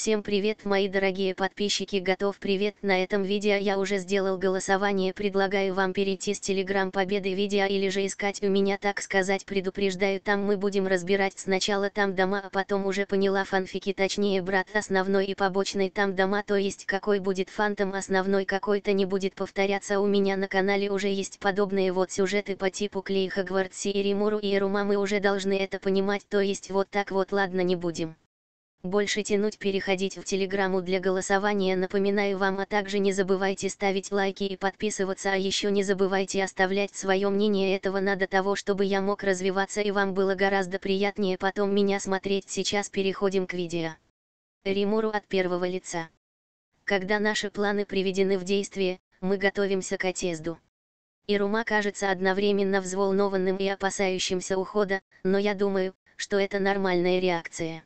Всем привет мои дорогие подписчики готов привет. На этом видео я уже сделал голосование. Предлагаю вам перейти с телеграм победы видео или же искать у меня так сказать предупреждаю. Там мы будем разбирать сначала там дома а потом уже поняла фанфики точнее брат основной и побочный там дома то есть какой будет фантом основной какой-то не будет повторяться. У меня на канале уже есть подобные вот сюжеты по типу Клей Хагвартси и Римуру и Рума мы уже должны это понимать то есть вот так вот ладно не будем больше тянуть переходить в телеграмму для голосования напоминаю вам а также не забывайте ставить лайки и подписываться а еще не забывайте оставлять свое мнение этого надо того чтобы я мог развиваться и вам было гораздо приятнее потом меня смотреть сейчас переходим к видео. Римуру от первого лица. Когда наши планы приведены в действие, мы готовимся к отъезду. Ирума кажется одновременно взволнованным и опасающимся ухода, но я думаю, что это нормальная реакция.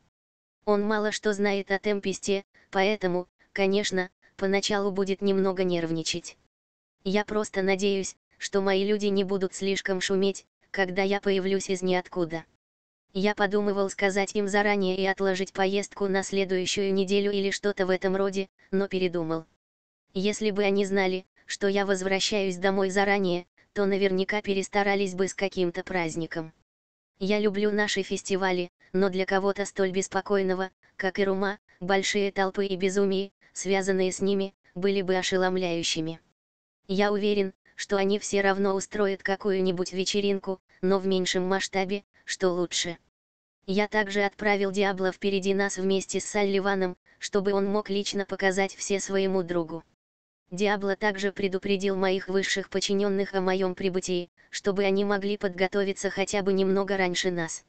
Он мало что знает о темпесте, поэтому, конечно, поначалу будет немного нервничать. Я просто надеюсь, что мои люди не будут слишком шуметь, когда я появлюсь из ниоткуда. Я подумывал сказать им заранее и отложить поездку на следующую неделю или что-то в этом роде, но передумал. Если бы они знали, что я возвращаюсь домой заранее, то наверняка перестарались бы с каким-то праздником. Я люблю наши фестивали, но для кого-то столь беспокойного, как и Рума, большие толпы и безумие, связанные с ними, были бы ошеломляющими. Я уверен, что они все равно устроят какую-нибудь вечеринку, но в меньшем масштабе, что лучше. Я также отправил Диабло впереди нас вместе с Салливаном, чтобы он мог лично показать все своему другу. Диабло также предупредил моих высших подчиненных о моем прибытии, чтобы они могли подготовиться хотя бы немного раньше нас.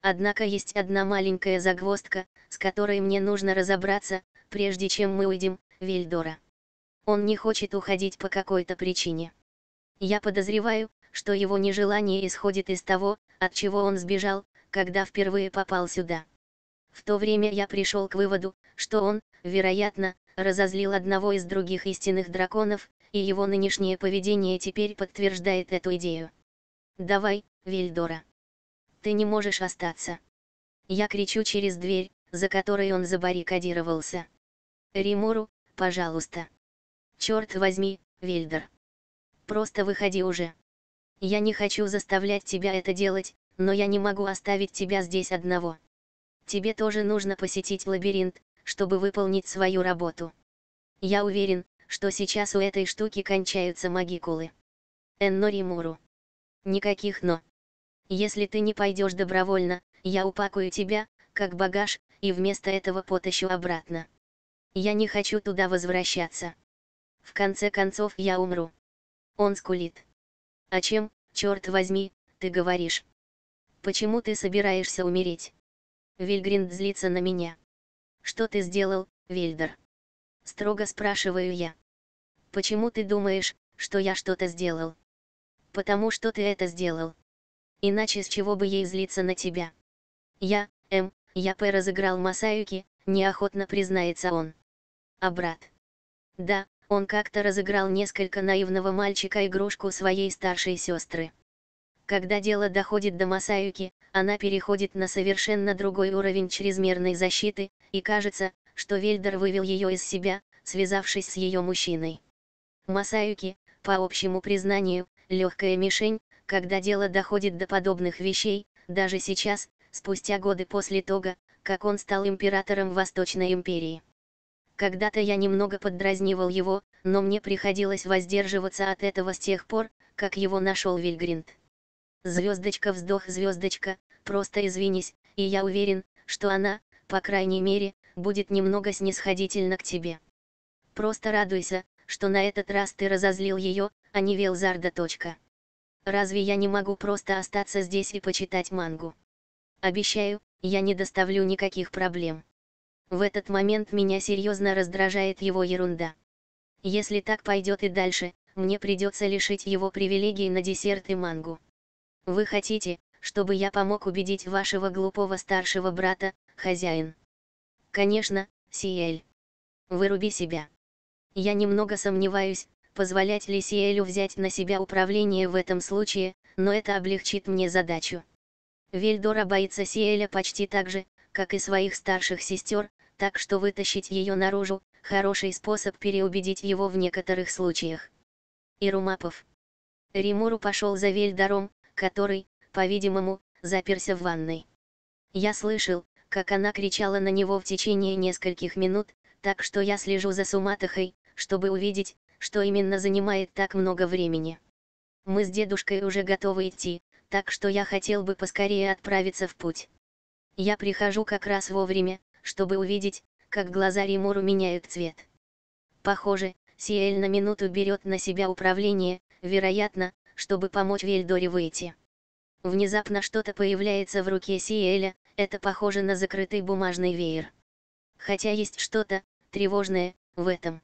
Однако есть одна маленькая загвоздка, с которой мне нужно разобраться, прежде чем мы уйдем, Вильдора. Он не хочет уходить по какой-то причине. Я подозреваю, что его нежелание исходит из того, от чего он сбежал, когда впервые попал сюда. В то время я пришел к выводу, что он, вероятно, разозлил одного из других истинных драконов, и его нынешнее поведение теперь подтверждает эту идею. «Давай, Вильдора» ты не можешь остаться. Я кричу через дверь, за которой он забаррикадировался. Римуру, пожалуйста. Черт возьми, Вильдер. Просто выходи уже. Я не хочу заставлять тебя это делать, но я не могу оставить тебя здесь одного. Тебе тоже нужно посетить лабиринт, чтобы выполнить свою работу. Я уверен, что сейчас у этой штуки кончаются магикулы. Энно Римуру. Никаких «но». Если ты не пойдешь добровольно, я упакую тебя, как багаж, и вместо этого потащу обратно. Я не хочу туда возвращаться. В конце концов я умру. Он скулит. О чем, черт возьми, ты говоришь? Почему ты собираешься умереть? Вильгринд злится на меня. Что ты сделал, Вильдер? Строго спрашиваю я. Почему ты думаешь, что я что-то сделал? Потому что ты это сделал. Иначе с чего бы ей злиться на тебя? Я, М, я П разыграл Масаюки, неохотно признается он. А брат? Да, он как-то разыграл несколько наивного мальчика игрушку своей старшей сестры. Когда дело доходит до Масаюки, она переходит на совершенно другой уровень чрезмерной защиты, и кажется, что Вельдер вывел ее из себя, связавшись с ее мужчиной. Масаюки, по общему признанию, легкая мишень, когда дело доходит до подобных вещей, даже сейчас, спустя годы после того, как он стал императором Восточной империи. Когда-то я немного поддразнивал его, но мне приходилось воздерживаться от этого с тех пор, как его нашел Вильгринд. Звездочка вздох звездочка, просто извинись, и я уверен, что она, по крайней мере, будет немного снисходительна к тебе. Просто радуйся, что на этот раз ты разозлил ее, а не Велзарда. Разве я не могу просто остаться здесь и почитать мангу? Обещаю, я не доставлю никаких проблем. В этот момент меня серьезно раздражает его ерунда. Если так пойдет и дальше, мне придется лишить его привилегий на десерт и мангу. Вы хотите, чтобы я помог убедить вашего глупого старшего брата, хозяин? Конечно, Сиэль. Выруби себя. Я немного сомневаюсь, позволять ли Сиэлю взять на себя управление в этом случае, но это облегчит мне задачу. Вельдора боится Сиэля почти так же, как и своих старших сестер, так что вытащить ее наружу – хороший способ переубедить его в некоторых случаях. Ирумапов. Римуру пошел за Вельдаром, который, по-видимому, заперся в ванной. Я слышал, как она кричала на него в течение нескольких минут, так что я слежу за Суматохой, чтобы увидеть, что именно занимает так много времени. Мы с дедушкой уже готовы идти, так что я хотел бы поскорее отправиться в путь. Я прихожу как раз вовремя, чтобы увидеть, как глаза Римуру меняют цвет. Похоже, Сиэль на минуту берет на себя управление, вероятно, чтобы помочь Вельдоре выйти. Внезапно что-то появляется в руке Сиэля, это похоже на закрытый бумажный веер. Хотя есть что-то, тревожное, в этом.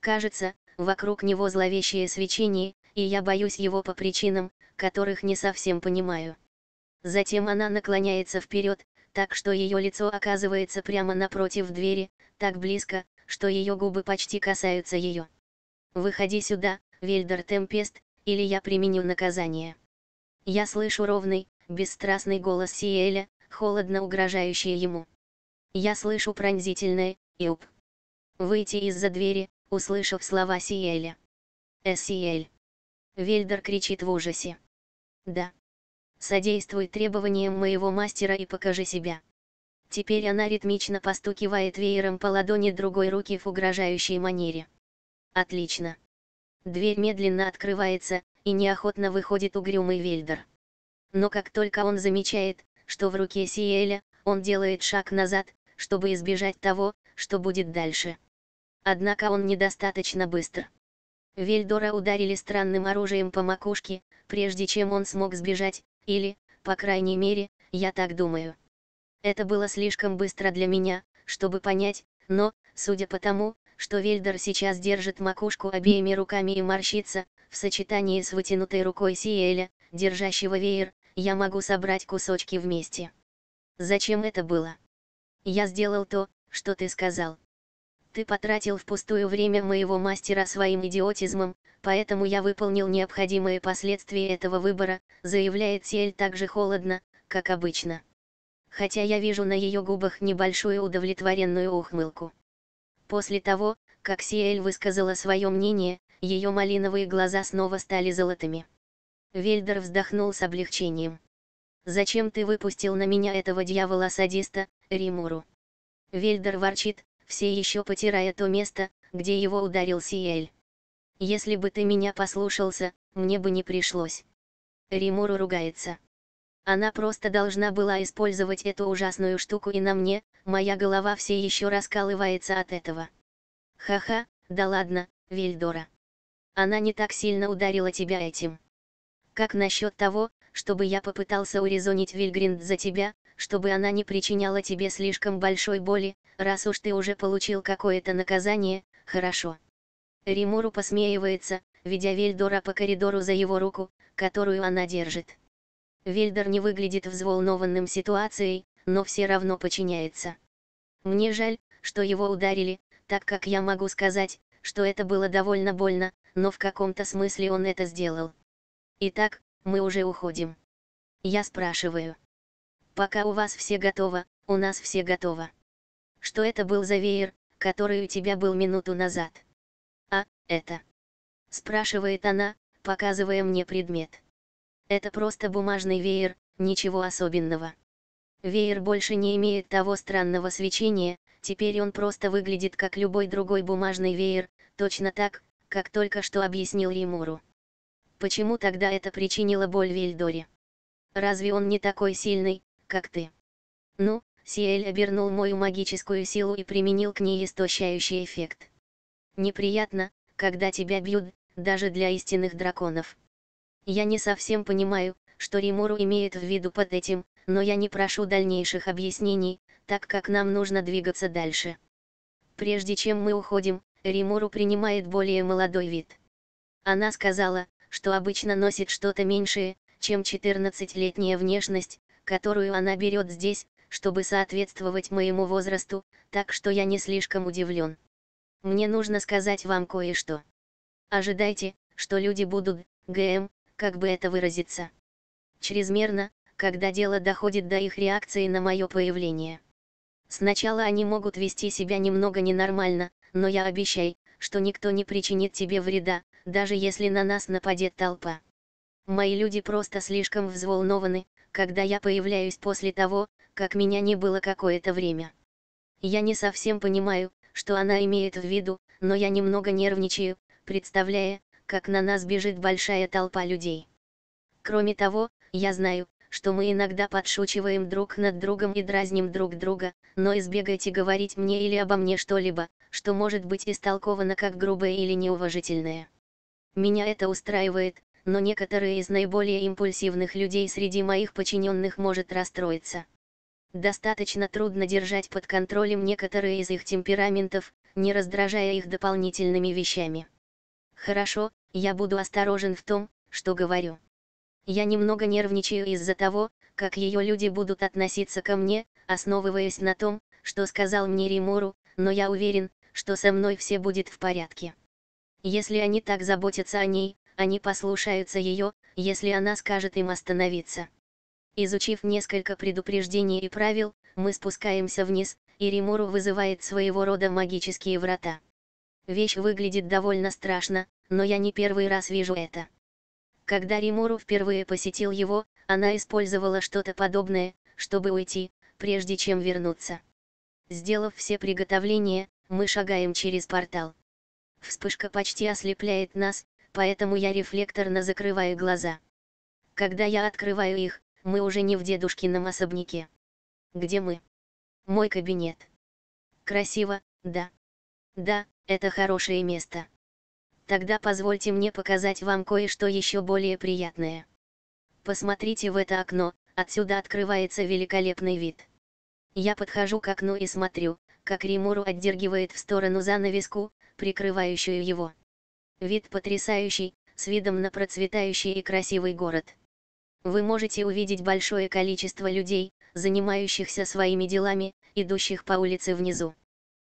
Кажется, вокруг него зловещее свечение, и я боюсь его по причинам, которых не совсем понимаю. Затем она наклоняется вперед, так что ее лицо оказывается прямо напротив двери, так близко, что ее губы почти касаются ее. «Выходи сюда, Вельдер Темпест, или я применю наказание». Я слышу ровный, бесстрастный голос Сиэля, холодно угрожающий ему. Я слышу пронзительное «Юп». Выйти из-за двери, услышав слова Сиэля. «Эссиэль». Вельдер кричит в ужасе. «Да». Содействуй требованиям моего мастера и покажи себя. Теперь она ритмично постукивает веером по ладони другой руки в угрожающей манере. Отлично. Дверь медленно открывается, и неохотно выходит угрюмый Вельдер. Но как только он замечает, что в руке Сиэля, он делает шаг назад, чтобы избежать того, что будет дальше. Однако он недостаточно быстр. Вельдора ударили странным оружием по макушке, прежде чем он смог сбежать, или, по крайней мере, я так думаю. Это было слишком быстро для меня, чтобы понять, но, судя по тому, что Вельдер сейчас держит макушку обеими руками и морщится, в сочетании с вытянутой рукой Сиэля, держащего веер, я могу собрать кусочки вместе. Зачем это было? Я сделал то, что ты сказал. Ты потратил впустую время моего мастера своим идиотизмом, поэтому я выполнил необходимые последствия этого выбора, заявляет Сиэль так же холодно, как обычно. Хотя я вижу на ее губах небольшую удовлетворенную ухмылку. После того, как Сиэль высказала свое мнение, ее малиновые глаза снова стали золотыми. Вельдер вздохнул с облегчением. «Зачем ты выпустил на меня этого дьявола-садиста, Римуру?» Вельдер ворчит, все еще потирая то место, где его ударил Сиэль. «Если бы ты меня послушался, мне бы не пришлось». Римуру ругается. Она просто должна была использовать эту ужасную штуку и на мне, моя голова все еще раскалывается от этого. Ха-ха, да ладно, Вильдора. Она не так сильно ударила тебя этим. Как насчет того, чтобы я попытался урезонить Вильгринд за тебя, чтобы она не причиняла тебе слишком большой боли, раз уж ты уже получил какое-то наказание, хорошо. Римуру посмеивается, ведя Вельдора по коридору за его руку, которую она держит. Вельдор не выглядит взволнованным ситуацией, но все равно подчиняется. Мне жаль, что его ударили, так как я могу сказать, что это было довольно больно, но в каком-то смысле он это сделал. Итак, мы уже уходим. Я спрашиваю. Пока у вас все готово, у нас все готово. Что это был за веер, который у тебя был минуту назад? А, это. Спрашивает она, показывая мне предмет. Это просто бумажный веер, ничего особенного. Веер больше не имеет того странного свечения, теперь он просто выглядит как любой другой бумажный веер, точно так, как только что объяснил Римуру. Почему тогда это причинило боль Вильдоре? Разве он не такой сильный, как ты? Ну, Сиэль обернул мою магическую силу и применил к ней истощающий эффект. Неприятно, когда тебя бьют, даже для истинных драконов. Я не совсем понимаю, что Римуру имеет в виду под этим, но я не прошу дальнейших объяснений, так как нам нужно двигаться дальше. Прежде чем мы уходим, Римуру принимает более молодой вид. Она сказала, что обычно носит что-то меньшее, чем 14-летняя внешность, которую она берет здесь, чтобы соответствовать моему возрасту, так что я не слишком удивлен. Мне нужно сказать вам кое-что. Ожидайте, что люди будут, ГМ, как бы это выразиться. Чрезмерно, когда дело доходит до их реакции на мое появление. Сначала они могут вести себя немного ненормально, но я обещаю, что никто не причинит тебе вреда, даже если на нас нападет толпа. Мои люди просто слишком взволнованы, когда я появляюсь после того, как меня не было какое-то время. Я не совсем понимаю, что она имеет в виду, но я немного нервничаю, представляя, как на нас бежит большая толпа людей. Кроме того, я знаю, что мы иногда подшучиваем друг над другом и дразним друг друга, но избегайте говорить мне или обо мне что-либо, что может быть истолковано как грубое или неуважительное. Меня это устраивает, но некоторые из наиболее импульсивных людей среди моих подчиненных может расстроиться. Достаточно трудно держать под контролем некоторые из их темпераментов, не раздражая их дополнительными вещами. Хорошо, я буду осторожен в том, что говорю. Я немного нервничаю из-за того, как ее люди будут относиться ко мне, основываясь на том, что сказал мне Римуру, но я уверен, что со мной все будет в порядке. Если они так заботятся о ней, они послушаются ее, если она скажет им остановиться. Изучив несколько предупреждений и правил, мы спускаемся вниз, и Римуру вызывает своего рода магические врата. Вещь выглядит довольно страшно, но я не первый раз вижу это. Когда Римуру впервые посетил его, она использовала что-то подобное, чтобы уйти, прежде чем вернуться. Сделав все приготовления, мы шагаем через портал. Вспышка почти ослепляет нас, поэтому я рефлекторно закрываю глаза. Когда я открываю их, мы уже не в дедушкином особняке. Где мы? Мой кабинет. Красиво, да. Да, это хорошее место. Тогда позвольте мне показать вам кое-что еще более приятное. Посмотрите в это окно, отсюда открывается великолепный вид. Я подхожу к окну и смотрю, как Римуру отдергивает в сторону занавеску, прикрывающую его. Вид потрясающий, с видом на процветающий и красивый город. Вы можете увидеть большое количество людей, занимающихся своими делами, идущих по улице внизу.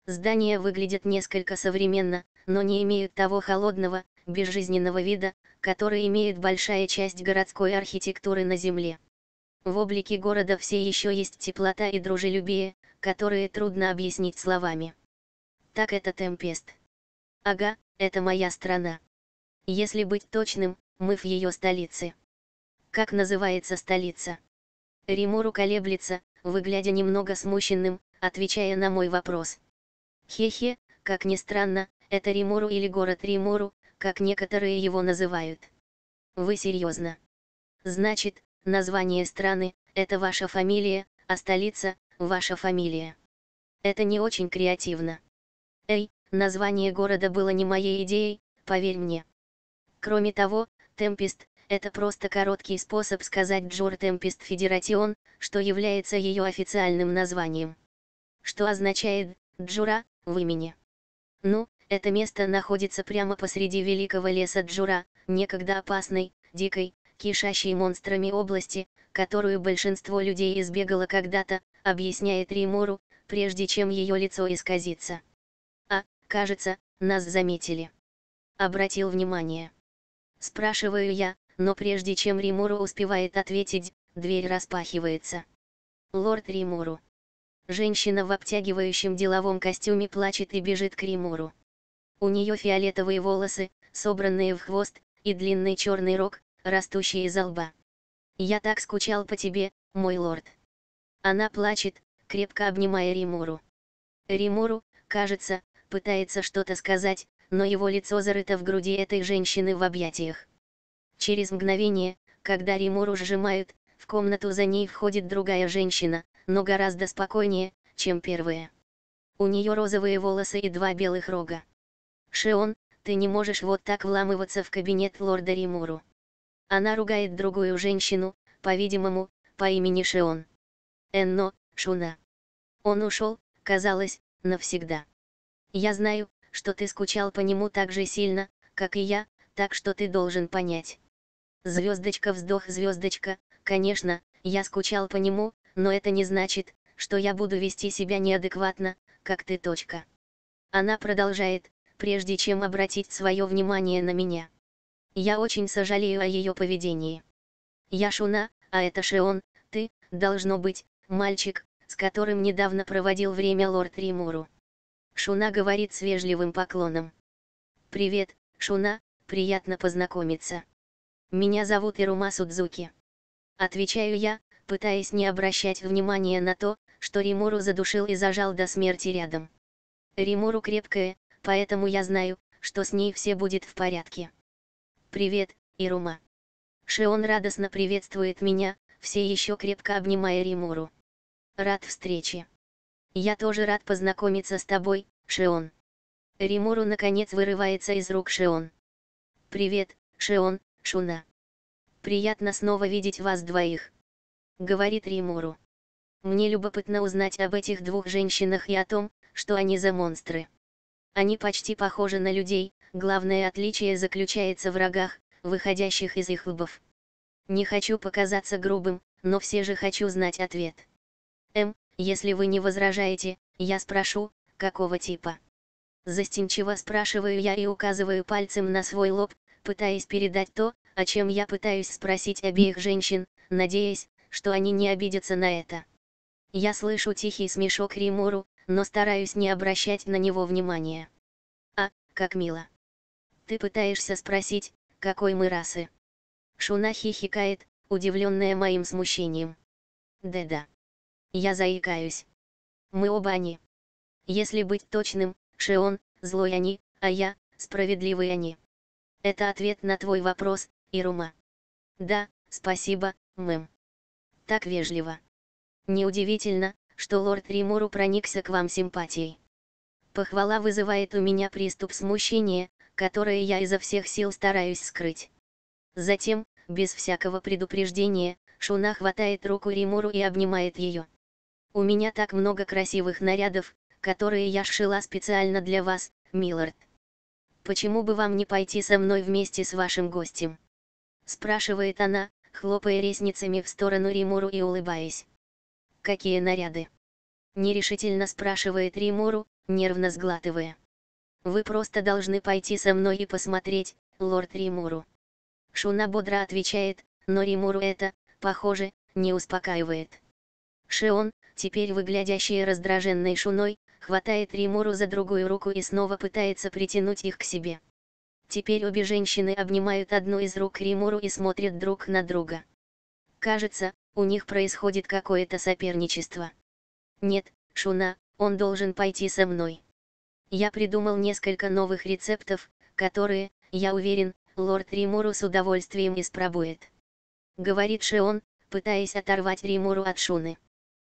Здания выглядят несколько современно, но не имеют того холодного, безжизненного вида, который имеет большая часть городской архитектуры на Земле. В облике города все еще есть теплота и дружелюбие, которые трудно объяснить словами. Так это Темпест. Ага, это моя страна. Если быть точным, мы в ее столице. Как называется столица? Римуру колеблется, выглядя немного смущенным, отвечая на мой вопрос. Хе-хе, как ни странно, это Римуру или город Римуру, как некоторые его называют. Вы серьезно? Значит, название страны – это ваша фамилия, а столица – ваша фамилия. Это не очень креативно. Эй, название города было не моей идеей, поверь мне. Кроме того, Темпест – это просто короткий способ сказать Джор Темпест Федератион, что является ее официальным названием. Что означает «Джура» в имени. Ну, это место находится прямо посреди великого леса Джура, некогда опасной, дикой, кишащей монстрами области, которую большинство людей избегало когда-то, объясняет Римуру, прежде чем ее лицо исказится. А, кажется, нас заметили. Обратил внимание. Спрашиваю я, но прежде чем Римуру успевает ответить, дверь распахивается. Лорд Римуру. Женщина в обтягивающем деловом костюме плачет и бежит к Римуру. У нее фиолетовые волосы, собранные в хвост, и длинный черный рог, растущий из лба. «Я так скучал по тебе, мой лорд». Она плачет, крепко обнимая Римуру. Римуру, кажется, пытается что-то сказать, но его лицо зарыто в груди этой женщины в объятиях. Через мгновение, когда Римуру сжимают, в комнату за ней входит другая женщина, но гораздо спокойнее, чем первая. У нее розовые волосы и два белых рога. Шион, ты не можешь вот так вламываться в кабинет лорда Римуру. Она ругает другую женщину, по-видимому, по имени Шион. Энно, Шуна. Он ушел, казалось, навсегда. Я знаю, что ты скучал по нему так же сильно, как и я, так что ты должен понять. Звездочка вздох звездочка, конечно, я скучал по нему, но это не значит, что я буду вести себя неадекватно, как ты точка. Она продолжает, прежде чем обратить свое внимание на меня. Я очень сожалею о ее поведении. Я Шуна, а это Шион, ты, должно быть, мальчик, с которым недавно проводил время лорд Римуру. Шуна говорит с вежливым поклоном. «Привет, Шуна, приятно познакомиться. Меня зовут Ирума Судзуки». Отвечаю я, пытаясь не обращать внимания на то, что Римуру задушил и зажал до смерти рядом. Римуру крепкая, поэтому я знаю, что с ней все будет в порядке. «Привет, Ирума». Шион радостно приветствует меня, все еще крепко обнимая Римуру. Рад встрече. Я тоже рад познакомиться с тобой, Шион. Римуру наконец вырывается из рук Шион. Привет, Шион, Шуна. Приятно снова видеть вас двоих. Говорит Римуру. Мне любопытно узнать об этих двух женщинах и о том, что они за монстры. Они почти похожи на людей, главное отличие заключается в рогах, выходящих из их лбов. Не хочу показаться грубым, но все же хочу знать ответ. М, если вы не возражаете, я спрошу, какого типа. Застенчиво спрашиваю я и указываю пальцем на свой лоб, пытаясь передать то, о чем я пытаюсь спросить обеих женщин, надеясь, что они не обидятся на это. Я слышу тихий смешок Римуру, но стараюсь не обращать на него внимания. А, как мило. Ты пытаешься спросить, какой мы расы. Шуна хихикает, удивленная моим смущением. Да-да. Я заикаюсь. Мы оба они. Если быть точным, Шион, злой они, а я, справедливый они. Это ответ на твой вопрос, Ирума. Да, спасибо, мэм. Так вежливо. Неудивительно, что лорд Римуру проникся к вам симпатией. Похвала вызывает у меня приступ смущения, которое я изо всех сил стараюсь скрыть. Затем, без всякого предупреждения, Шуна хватает руку Римуру и обнимает ее. У меня так много красивых нарядов, которые я сшила специально для вас, Миллард. Почему бы вам не пойти со мной вместе с вашим гостем? Спрашивает она, хлопая ресницами в сторону Римуру и улыбаясь. Какие наряды? Нерешительно спрашивает Римуру, нервно сглатывая. Вы просто должны пойти со мной и посмотреть, лорд Римуру. Шуна бодро отвечает, но Римуру это, похоже, не успокаивает. Шион, теперь выглядящая раздраженной шуной, хватает Римуру за другую руку и снова пытается притянуть их к себе. Теперь обе женщины обнимают одну из рук Римуру и смотрят друг на друга. Кажется, у них происходит какое-то соперничество. Нет, Шуна, он должен пойти со мной. Я придумал несколько новых рецептов, которые, я уверен, лорд Римуру с удовольствием испробует. Говорит Шион, пытаясь оторвать Римуру от Шуны.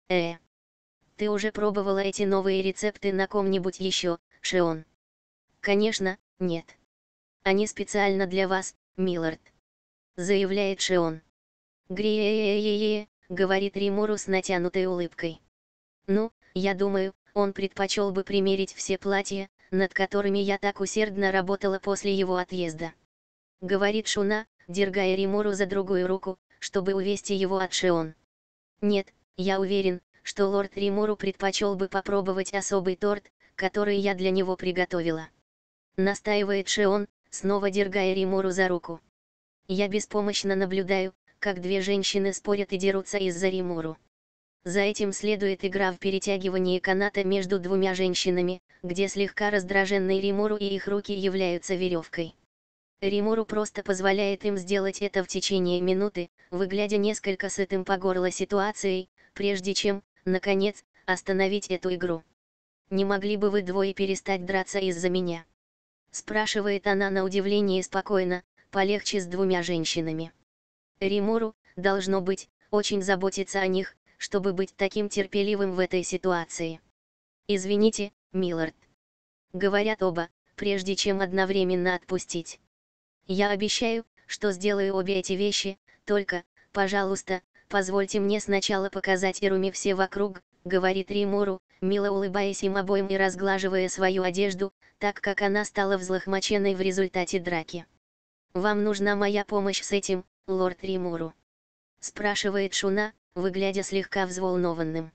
Э. Ты уже пробовала эти новые рецепты на ком-нибудь еще, Шион? Конечно, нет. Они специально для вас, Миллард. Заявляет Шион. Гри-е-е-е-е, говорит Римуру с натянутой улыбкой. Ну, я думаю, он предпочел бы примерить все платья, над которыми я так усердно работала после его отъезда. Говорит Шуна, дергая Римуру за другую руку, чтобы увести его от Шион. Нет, я уверен, что лорд Римуру предпочел бы попробовать особый торт, который я для него приготовила. Настаивает Шион, снова дергая Римуру за руку. Я беспомощно наблюдаю, как две женщины спорят и дерутся из-за Римуру. За этим следует игра в перетягивании каната между двумя женщинами, где слегка раздраженный Римуру и их руки являются веревкой. Римуру просто позволяет им сделать это в течение минуты, выглядя несколько сытым по горло ситуацией, прежде чем, наконец, остановить эту игру. «Не могли бы вы двое перестать драться из-за меня?» Спрашивает она на удивление спокойно, полегче с двумя женщинами. Римуру, должно быть, очень заботится о них, чтобы быть таким терпеливым в этой ситуации. «Извините, Миллард». Говорят оба, прежде чем одновременно отпустить. «Я обещаю, что сделаю обе эти вещи, только, пожалуйста, «Позвольте мне сначала показать Ируми все вокруг», — говорит Римуру, мило улыбаясь им обоим и разглаживая свою одежду, так как она стала взлохмаченной в результате драки. «Вам нужна моя помощь с этим, лорд Римуру?» — спрашивает Шуна, выглядя слегка взволнованным.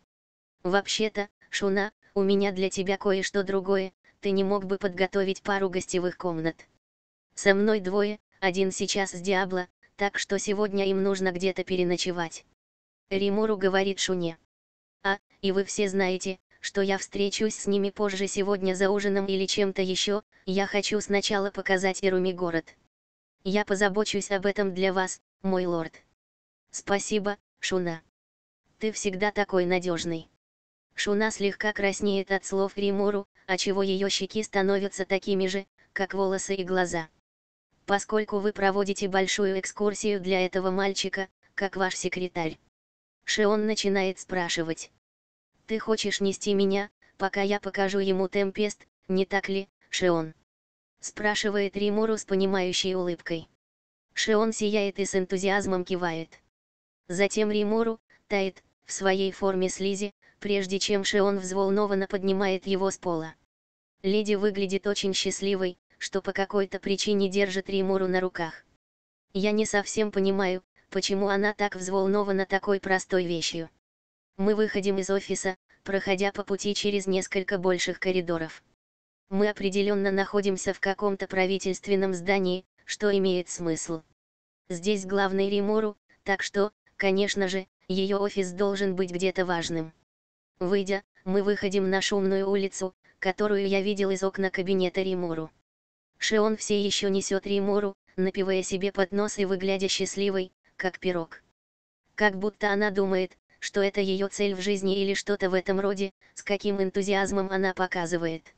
«Вообще-то, Шуна, у меня для тебя кое-что другое, ты не мог бы подготовить пару гостевых комнат?» «Со мной двое, один сейчас с Диабло, так что сегодня им нужно где-то переночевать. Римуру говорит Шуне. А, и вы все знаете, что я встречусь с ними позже сегодня за ужином или чем-то еще, я хочу сначала показать Ируми город. Я позабочусь об этом для вас, мой лорд. Спасибо, Шуна. Ты всегда такой надежный. Шуна слегка краснеет от слов Римуру, отчего ее щеки становятся такими же, как волосы и глаза. Поскольку вы проводите большую экскурсию для этого мальчика, как ваш секретарь. Шион начинает спрашивать. Ты хочешь нести меня, пока я покажу ему темпест, не так ли, Шион? Спрашивает Римуру с понимающей улыбкой. Шион сияет и с энтузиазмом кивает. Затем Римуру, тает, в своей форме слизи, прежде чем Шион взволнованно поднимает его с пола. Леди выглядит очень счастливой, что по какой-то причине держит Римуру на руках. Я не совсем понимаю, почему она так взволнована такой простой вещью. Мы выходим из офиса, проходя по пути через несколько больших коридоров. Мы определенно находимся в каком-то правительственном здании, что имеет смысл. Здесь главный Римуру, так что, конечно же, ее офис должен быть где-то важным. Выйдя, мы выходим на шумную улицу, которую я видел из окна кабинета Римуру. Шион все еще несет Римуру, напивая себе под нос и выглядя счастливой, как пирог. Как будто она думает, что это ее цель в жизни или что-то в этом роде, с каким энтузиазмом она показывает.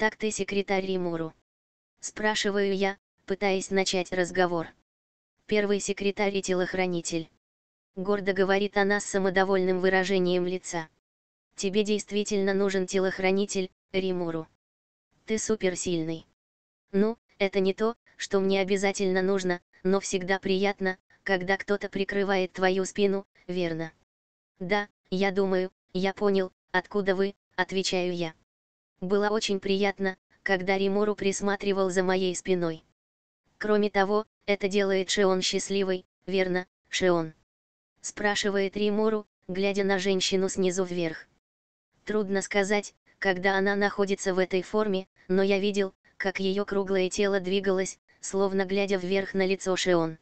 «Так ты секретарь Римуру?» Спрашиваю я, пытаясь начать разговор. Первый секретарь и телохранитель. Гордо говорит она с самодовольным выражением лица. Тебе действительно нужен телохранитель, Римуру. Ты суперсильный. Ну, это не то, что мне обязательно нужно, но всегда приятно, когда кто-то прикрывает твою спину, верно? Да, я думаю, я понял, откуда вы, отвечаю я. Было очень приятно, когда Римуру присматривал за моей спиной. Кроме того, это делает Шион счастливой, верно, Шион? Спрашивает Римуру, глядя на женщину снизу вверх. Трудно сказать, когда она находится в этой форме, но я видел, как ее круглое тело двигалось, словно глядя вверх на лицо Шион.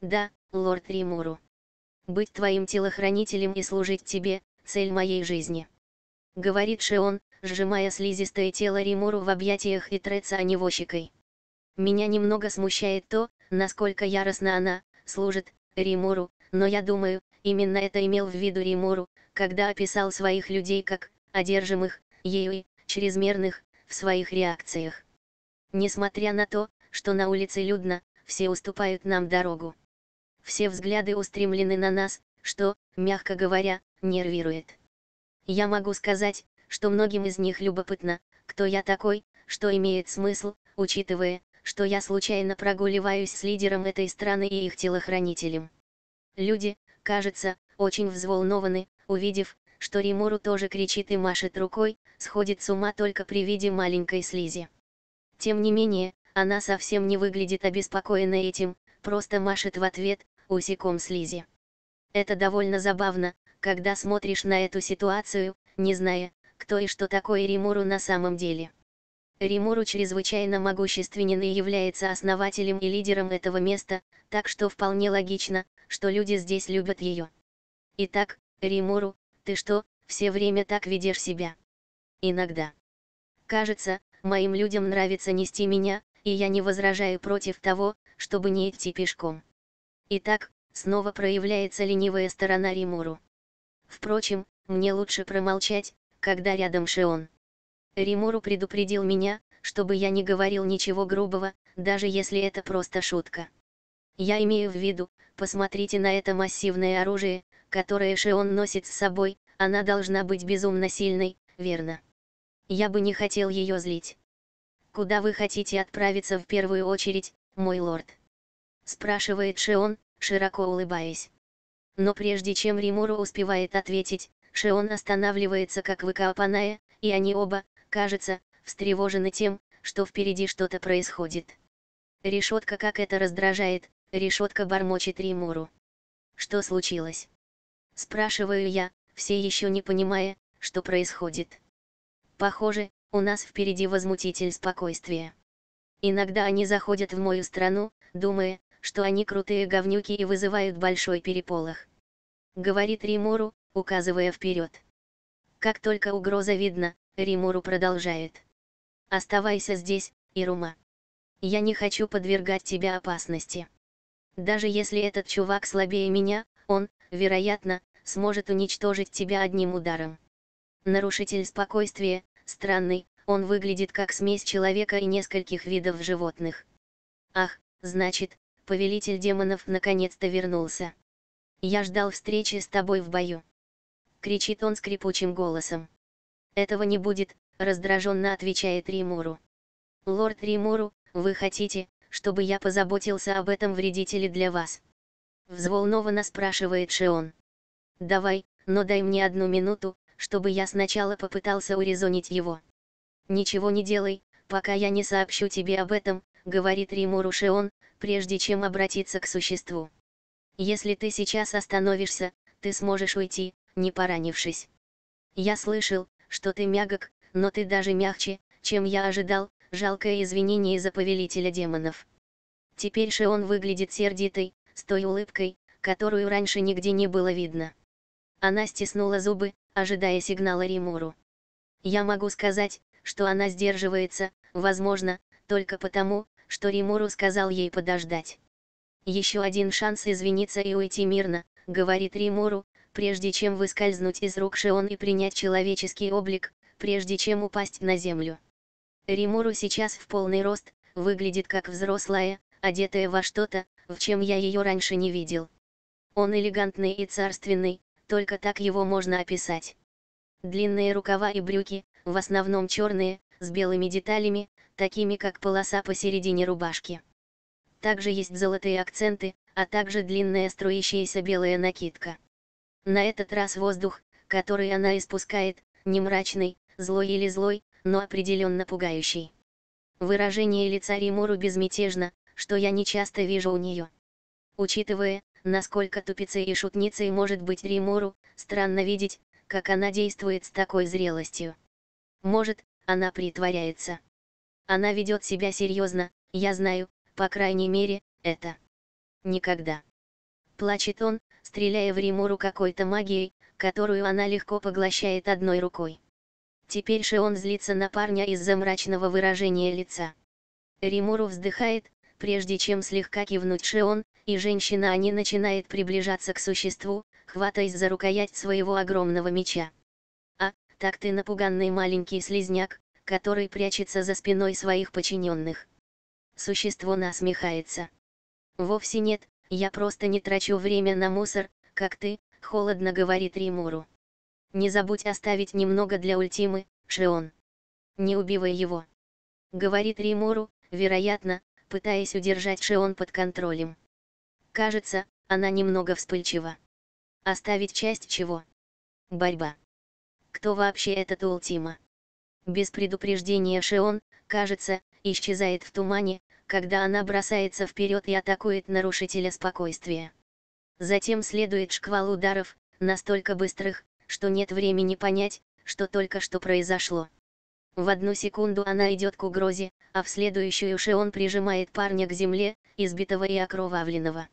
Да, лорд Римуру быть твоим телохранителем и служить тебе, цель моей жизни. Говорит Шион, сжимая слизистое тело Римуру в объятиях и трется о него щекой. Меня немного смущает то, насколько яростно она, служит, Римуру, но я думаю, именно это имел в виду Римуру, когда описал своих людей как, одержимых, ею и, чрезмерных, в своих реакциях. Несмотря на то, что на улице людно, все уступают нам дорогу все взгляды устремлены на нас, что, мягко говоря, нервирует. Я могу сказать, что многим из них любопытно, кто я такой, что имеет смысл, учитывая, что я случайно прогуливаюсь с лидером этой страны и их телохранителем. Люди, кажется, очень взволнованы, увидев, что Римуру тоже кричит и машет рукой, сходит с ума только при виде маленькой слизи. Тем не менее, она совсем не выглядит обеспокоенной этим, просто машет в ответ, усиком слизи. Это довольно забавно, когда смотришь на эту ситуацию, не зная, кто и что такое Римуру на самом деле. Римуру чрезвычайно могущественен и является основателем и лидером этого места, так что вполне логично, что люди здесь любят ее. Итак, Римуру, ты что, все время так ведешь себя? Иногда. Кажется, моим людям нравится нести меня, и я не возражаю против того, чтобы не идти пешком. Итак, снова проявляется ленивая сторона Римуру. Впрочем, мне лучше промолчать, когда рядом Шион. Римуру предупредил меня, чтобы я не говорил ничего грубого, даже если это просто шутка. Я имею в виду, посмотрите на это массивное оружие, которое Шион носит с собой, она должна быть безумно сильной, верно? Я бы не хотел ее злить. Куда вы хотите отправиться в первую очередь, мой лорд? спрашивает Шион, широко улыбаясь. Но прежде чем Римуру успевает ответить, Шион останавливается как выкопанная, и они оба, кажется, встревожены тем, что впереди что-то происходит. Решетка как это раздражает, решетка бормочет Римуру. Что случилось? Спрашиваю я, все еще не понимая, что происходит. Похоже, у нас впереди возмутитель спокойствия. Иногда они заходят в мою страну, думая, что они крутые говнюки и вызывают большой переполох. Говорит Римуру, указывая вперед. Как только угроза видна, Римуру продолжает. Оставайся здесь, Ирума. Я не хочу подвергать тебя опасности. Даже если этот чувак слабее меня, он, вероятно, сможет уничтожить тебя одним ударом. Нарушитель спокойствия, странный, он выглядит как смесь человека и нескольких видов животных. Ах, значит, повелитель демонов наконец-то вернулся. Я ждал встречи с тобой в бою. Кричит он скрипучим голосом. Этого не будет, раздраженно отвечает Римуру. Лорд Римуру, вы хотите, чтобы я позаботился об этом вредителе для вас? Взволнованно спрашивает Шион. Давай, но дай мне одну минуту, чтобы я сначала попытался урезонить его. Ничего не делай, пока я не сообщу тебе об этом, говорит Римуру Шион, прежде чем обратиться к существу. Если ты сейчас остановишься, ты сможешь уйти, не поранившись. Я слышал, что ты мягок, но ты даже мягче, чем я ожидал, жалкое извинение из-за повелителя демонов. Теперь Шион выглядит сердитой, с той улыбкой, которую раньше нигде не было видно. Она стиснула зубы, ожидая сигнала Римуру. Я могу сказать, что она сдерживается, возможно, только потому, что Римуру сказал ей подождать. Еще один шанс извиниться и уйти мирно, говорит Римуру, прежде чем выскользнуть из рук Шион и принять человеческий облик, прежде чем упасть на землю. Римуру сейчас в полный рост, выглядит как взрослая, одетая во что-то, в чем я ее раньше не видел. Он элегантный и царственный, только так его можно описать. Длинные рукава и брюки, в основном черные, с белыми деталями, такими как полоса посередине рубашки. Также есть золотые акценты, а также длинная струящаяся белая накидка. На этот раз воздух, который она испускает, не мрачный, злой или злой, но определенно пугающий. Выражение лица Римуру безмятежно, что я не часто вижу у нее. Учитывая, насколько тупицей и шутницей может быть Римуру, странно видеть, как она действует с такой зрелостью. Может, она притворяется. Она ведет себя серьезно, я знаю, по крайней мере, это. Никогда. Плачет он, стреляя в Римуру какой-то магией, которую она легко поглощает одной рукой. Теперь Шион злится на парня из-за мрачного выражения лица. Римуру вздыхает, прежде чем слегка кивнуть Шион, и женщина они начинает приближаться к существу, хватаясь за рукоять своего огромного меча. А, так ты напуганный маленький слизняк, который прячется за спиной своих подчиненных. Существо насмехается. Вовсе нет, я просто не трачу время на мусор, как ты, холодно говорит Римуру. Не забудь оставить немного для ультимы, Шион. Не убивай его. Говорит Римуру, вероятно, пытаясь удержать Шион под контролем. Кажется, она немного вспыльчива. Оставить часть чего? Борьба. Кто вообще этот Ультима? Без предупреждения Шион, кажется, исчезает в тумане, когда она бросается вперед и атакует нарушителя спокойствия. Затем следует шквал ударов, настолько быстрых, что нет времени понять, что только что произошло. В одну секунду она идет к угрозе, а в следующую Шион прижимает парня к земле, избитого и окровавленного.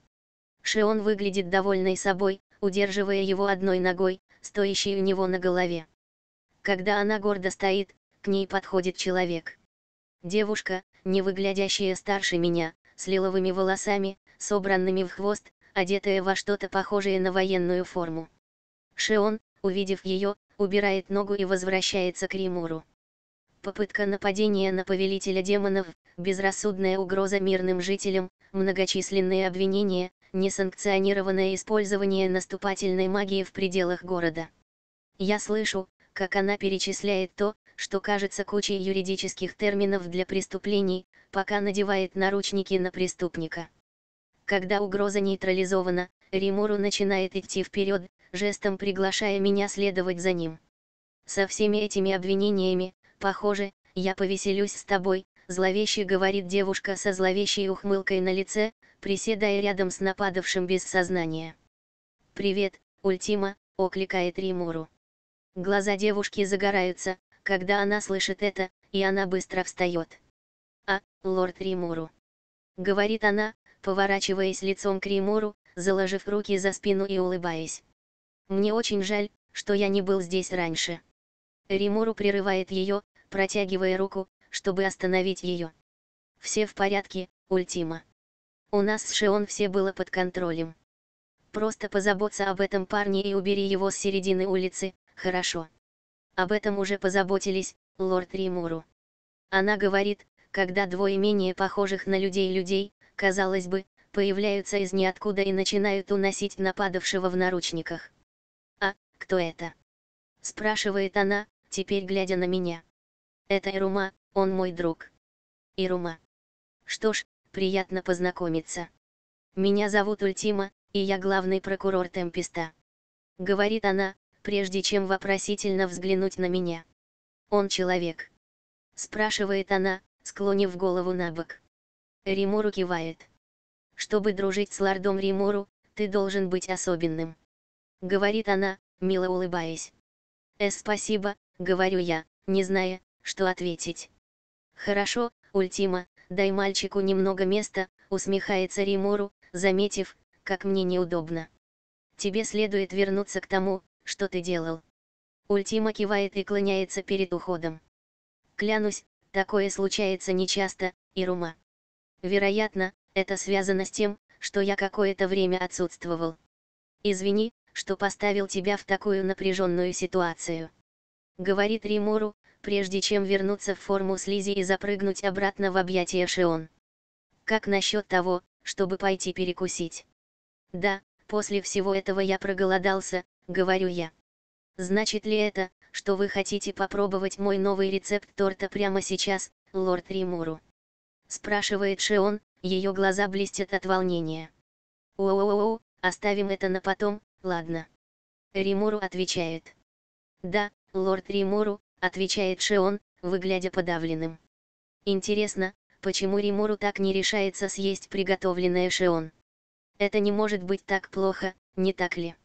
Шион выглядит довольной собой, удерживая его одной ногой, стоящей у него на голове. Когда она гордо стоит, к ней подходит человек. Девушка, не выглядящая старше меня, с лиловыми волосами, собранными в хвост, одетая во что-то похожее на военную форму. Шион, увидев ее, убирает ногу и возвращается к Римуру. Попытка нападения на повелителя демонов, безрассудная угроза мирным жителям, многочисленные обвинения, несанкционированное использование наступательной магии в пределах города. Я слышу, как она перечисляет то, что кажется кучей юридических терминов для преступлений, пока надевает наручники на преступника. Когда угроза нейтрализована, Римуру начинает идти вперед, жестом приглашая меня следовать за ним. Со всеми этими обвинениями, похоже, я повеселюсь с тобой, зловеще говорит девушка со зловещей ухмылкой на лице, приседая рядом с нападавшим без сознания. «Привет, Ультима», — окликает Римуру. Глаза девушки загораются, когда она слышит это, и она быстро встает. «А, лорд Римуру», — говорит она, поворачиваясь лицом к Римуру, заложив руки за спину и улыбаясь. «Мне очень жаль, что я не был здесь раньше. Римуру прерывает ее, протягивая руку, чтобы остановить ее. Все в порядке, Ультима. У нас с Шион все было под контролем. Просто позаботься об этом парне и убери его с середины улицы, хорошо. Об этом уже позаботились, лорд Римуру. Она говорит, когда двое менее похожих на людей людей, казалось бы, появляются из ниоткуда и начинают уносить нападавшего в наручниках. «А, кто это?» Спрашивает она, теперь глядя на меня. «Это Ирума, он мой друг». «Ирума». «Что ж, приятно познакомиться. Меня зовут Ультима, и я главный прокурор Темписта. Говорит она, прежде чем вопросительно взглянуть на меня. Он человек. Спрашивает она, склонив голову на бок. Римуру кивает. Чтобы дружить с лордом Римуру, ты должен быть особенным. Говорит она, мило улыбаясь. Э, спасибо, говорю я, не зная, что ответить. Хорошо, Ультима, дай мальчику немного места, усмехается Римуру, заметив, как мне неудобно. Тебе следует вернуться к тому, что ты делал. Ультима кивает и клоняется перед уходом. Клянусь, такое случается нечасто, Ирума. Вероятно, это связано с тем, что я какое-то время отсутствовал. Извини, что поставил тебя в такую напряженную ситуацию. Говорит Римуру, прежде чем вернуться в форму слизи и запрыгнуть обратно в объятия Шион. Как насчет того, чтобы пойти перекусить? Да, после всего этого я проголодался, говорю я. Значит ли это, что вы хотите попробовать мой новый рецепт торта прямо сейчас, лорд Римуру? Спрашивает Шион, ее глаза блестят от волнения. Оу-оу-оу, оставим это на потом, ладно. Римуру отвечает. Да, лорд Римуру, отвечает Шион, выглядя подавленным. Интересно, почему Римуру так не решается съесть приготовленное Шион? Это не может быть так плохо, не так ли?